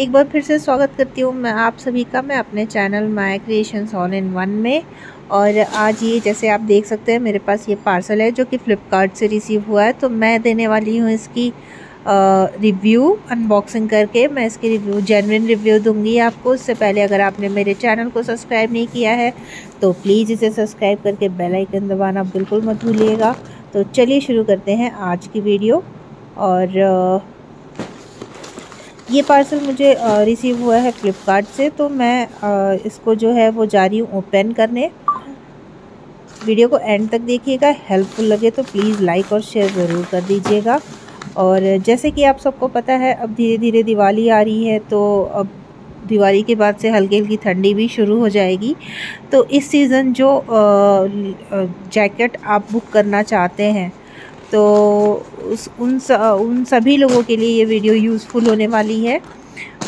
एक बार फिर से स्वागत करती हूँ मैं आप सभी का, मैं अपने channel my creations all in one में। और आज ये जैसे आप देख सकते हैं, मेरे पास ये पार्सल है जो कि फ़्लिपकार्ट से रिसीव हुआ है। तो मैं देने वाली हूँ इसकी रिव्यू अनबॉक्सिंग करके। मैं इसकी रिव्यू जेनविन रिव्यू दूँगी आपको। उससे पहले अगर आपने मेरे चैनल को सब्सक्राइब नहीं किया है तो प्लीज़ इसे सब्सक्राइब करके बेल आइकन दबाना बिल्कुल मत भूलिएगा। तो चलिए शुरू करते हैं आज की वीडियो। और ये पार्सल मुझे रिसीव हुआ है फ़्लिपकार्ट से तो मैं इसको जो है वो जा रही हूँ ओपन करने। वीडियो को एंड तक देखिएगा हेल्पफुल लगे तो प्लीज़ लाइक और शेयर ज़रूर कर दीजिएगा। और जैसे कि आप सबको पता है, अब धीरे धीरे दिवाली आ रही है तो अब दिवाली के बाद से हल्की हल्की ठंडी भी शुरू हो जाएगी। तो इस सीज़न जो जैकेट आप बुक करना चाहते हैं तो उस उन स, उन सभी लोगों के लिए ये वीडियो यूज़फुल होने वाली है।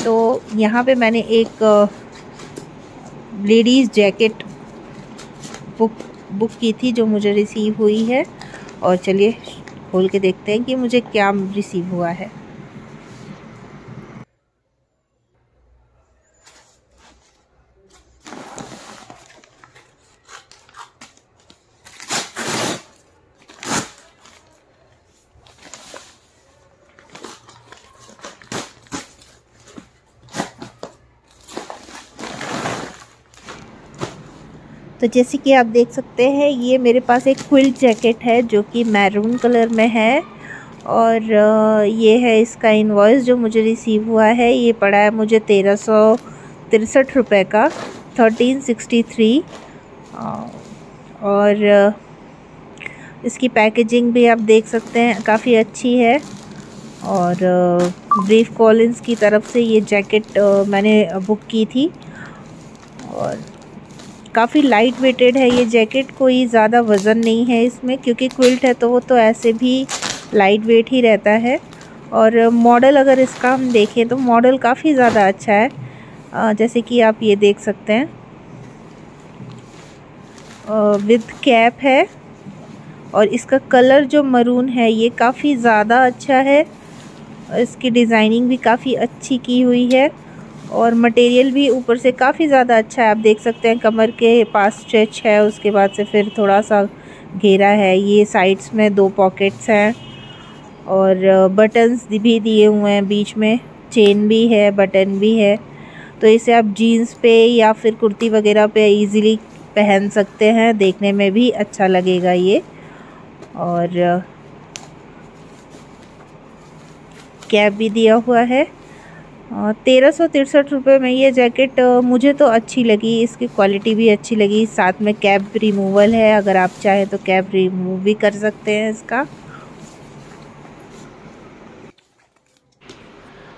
तो यहाँ पे मैंने एक लेडीज़ जैकेट बुक बुक की थी जो मुझे रिसीव हुई है। और चलिए खोल के देखते हैं कि मुझे क्या रिसीव हुआ है। तो जैसे कि आप देख सकते हैं, ये मेरे पास एक क्विल्ट जैकेट है जो कि मैरून कलर में है और ये है इसका इन्वॉइस जो मुझे रिसीव हुआ है। ये पड़ा है मुझे तेरह सौ तिरसठ रुपये का थर्टीन सिक्सटी थ्री और इसकी पैकेजिंग भी आप देख सकते हैं, काफ़ी अच्छी है। और ब्रीफ कॉलिंस की तरफ़ से ये जैकेट मैंने बुक की थी। और काफ़ी लाइट वेटेड है, ये जैकेट कोई ज़्यादा वज़न नहीं है इसमें, क्योंकि क्विल्ट है तो वो तो ऐसे भी लाइट वेट ही रहता है। और मॉडल अगर इसका हम देखें तो मॉडल काफ़ी ज़्यादा अच्छा है। जैसे कि आप ये देख सकते हैं। विद कैप है। और इसका कलर जो मरून है, ये काफ़ी ज़्यादा अच्छा है। इसकी डिज़ाइनिंग भी काफ़ी अच्छी की हुई है। और मटेरियल भी ऊपर से काफ़ी ज़्यादा अच्छा है। आप देख सकते हैं कमर के पास स्ट्रेच है, उसके बाद से फिर थोड़ा सा घेरा है। ये साइड्स में दो पॉकेट्स हैं और बटन्स भी दिए हुए हैं बीच में। चेन भी है बटन भी है। तो इसे आप जीन्स पे या फिर कुर्ती वगैरह पे इजीली पहन सकते हैं। देखने में भी अच्छा लगेगा ये। और कैप भी दिया हुआ है। तेरह सौ तिरसठ रुपये में ये जैकेट मुझे तो अच्छी लगी, इसकी क्वालिटी भी अच्छी लगी। साथ में कैप रिमूवल है, अगर आप चाहें तो कैप रिमूव भी कर सकते हैं इसका।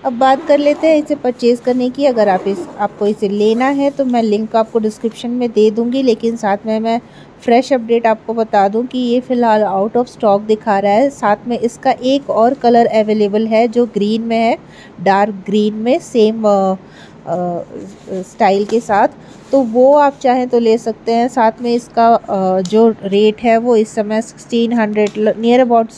अब बात कर लेते हैं इसे परचेज़ करने की। अगर आप इस आपको इसे लेना है तो मैं लिंक आपको डिस्क्रिप्शन में दे दूँगी लेकिन साथ में मैं फ्रेश अपडेट आपको बता दूँ कि ये फ़िलहाल आउट ऑफ़ स्टॉक दिखा रहा है। साथ में इसका एक और कलर अवेलेबल है जो ग्रीन में है डार्क ग्रीन में सेम स्टाइल के साथ। तो वो आप चाहें तो ले सकते हैं। साथ में इसका आ, जो रेट है वो इस समय सिक्सटीन हंड्रेड नियर अबाउट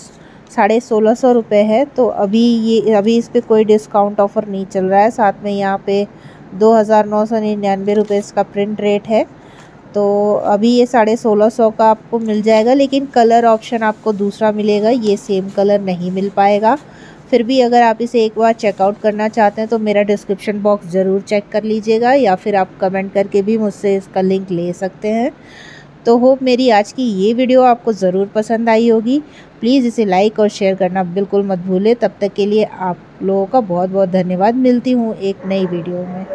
साढ़े सोलह सौ रुपये है तो अभी ये, अभी इस पर कोई डिस्काउंट ऑफ़र नहीं चल रहा है। साथ में यहाँ पे दो हज़ार नौ सौ निन्यानवे रुपये इसका प्रिंट रेट है। तो अभी ये साढ़े सोलह सौ का आपको मिल जाएगा, लेकिन कलर ऑप्शन आपको दूसरा मिलेगा। ये सेम कलर नहीं मिल पाएगा। फिर भी अगर आप इसे एक बार चेकआउट करना चाहते हैं तो मेरा डिस्क्रिप्शन बॉक्स ज़रूर चेक कर लीजिएगा, या फिर आप कमेंट करके भी मुझसे इसका लिंक ले सकते हैं। तो होप मेरी आज की ये वीडियो आपको ज़रूर पसंद आई होगी। प्लीज़ इसे लाइक और शेयर करना बिल्कुल मत भूलें। तब तक के लिए आप लोगों का बहुत बहुत धन्यवाद। मिलती हूँ एक नई वीडियो में।